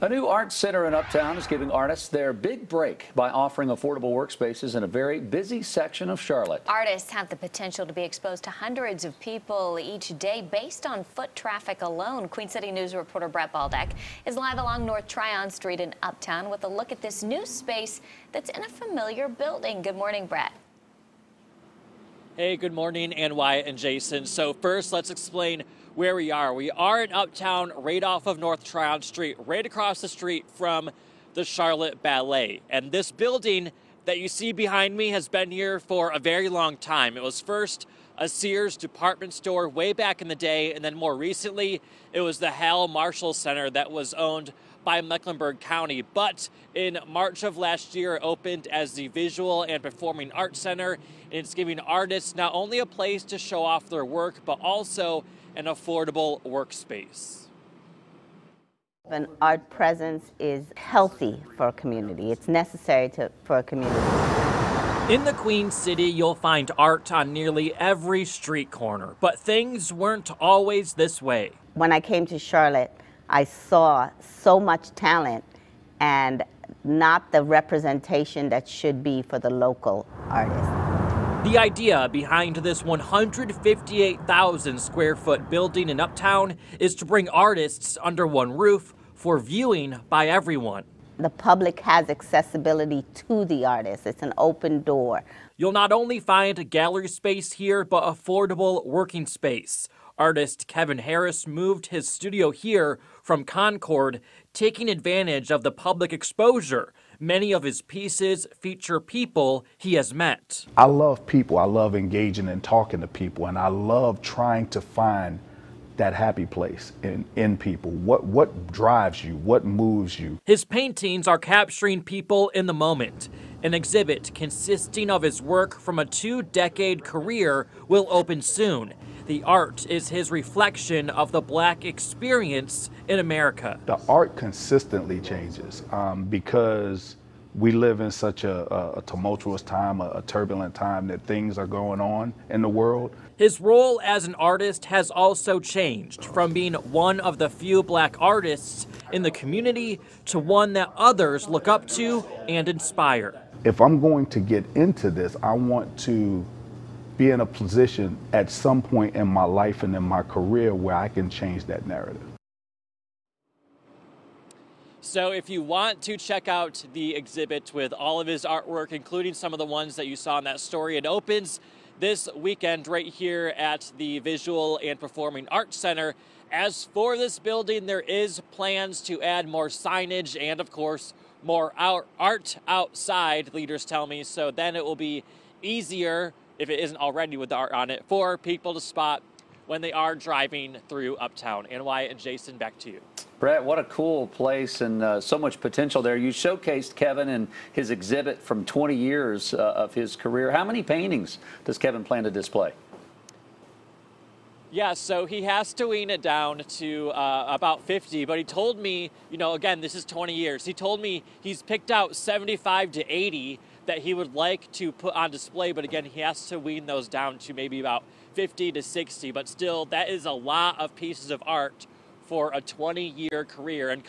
A new art center in Uptown is giving artists their big break by offering affordable workspaces in a very busy section of Charlotte. Artists have the potential to be exposed to hundreds of people each day based on foot traffic alone. Queen City News reporter Brett Baldeck is live along North Tryon Street in Uptown with a look at this new space that's in a familiar building. Good morning, Brett. Hey, good morning, and Wyatt and Jason. So first, let's explain where we are. We are in Uptown, right off of North Tryon Street, right across the street from the Charlotte Ballet. And this building that you see behind me has been here for a very long time. It was first a Sears department store way back in the day, and then more recently, it was the Hal Marshall Center that was owned by Mecklenburg County. But in March of last year, it opened as the Visual and Performing Arts Center, and it's giving artists not only a place to show off their work, but also an affordable workspace. An art presence is healthy for a community. It's necessary to, for a community. In the Queen City, you'll find art on nearly every street corner, but things weren't always this way. When I came to Charlotte, I saw so much talent and not the representation that should be for the local artist. The idea behind this 158,000 square foot building in Uptown is to bring artists under one roof for viewing by everyone. The public has accessibility to the artists. It's an open door. You'll not only find a gallery space here, but affordable working space. Artist Kevin Harris moved his studio here from Concord, taking advantage of the public exposure. Many of his pieces feature people he has met. I love people. I love engaging and talking to people, and I love trying to find that happy place in, in people. What what drives you? What moves you? His paintings are capturing people in the moment. An exhibit consisting of his work from a two-decade career will open soon. The art is his reflection of the black experience in America. The art consistently changes um, because we live in such a, a tumultuous time, a, a, turbulent time that things are going on in the world. His role as an artist has also changed from being one of the few black artists in the community to one that others look up to and inspire. If I'm going to get into this, I want to be in a position at some point in my life and in my career where I can change that narrative. So if you want to check out the exhibit with all of his artwork, including some of the ones that you saw in that story, it opens this weekend right here at the Visual and Performing Arts Center. As for this building, there is plans to add more signage and, of course, more art outside, leaders tell me. So then it will be easier if it isn't already with the art on it, for people to spot when they are driving through Uptown. And Wyatt and Jason, back to you. Brett, what a cool place and uh, so much potential there. You showcased Kevin and his exhibit from 20 years uh, of his career. How many paintings does Kevin plan to display? Yeah, so he has to wean it down to uh, about 50, but he told me, you know, again, this is 20 years. He told me he's picked out 75 to 80 that he would like to put on display, but again, he has to wean those down to maybe about 50 to 60, but still, that is a lot of pieces of art for a 20 year career. And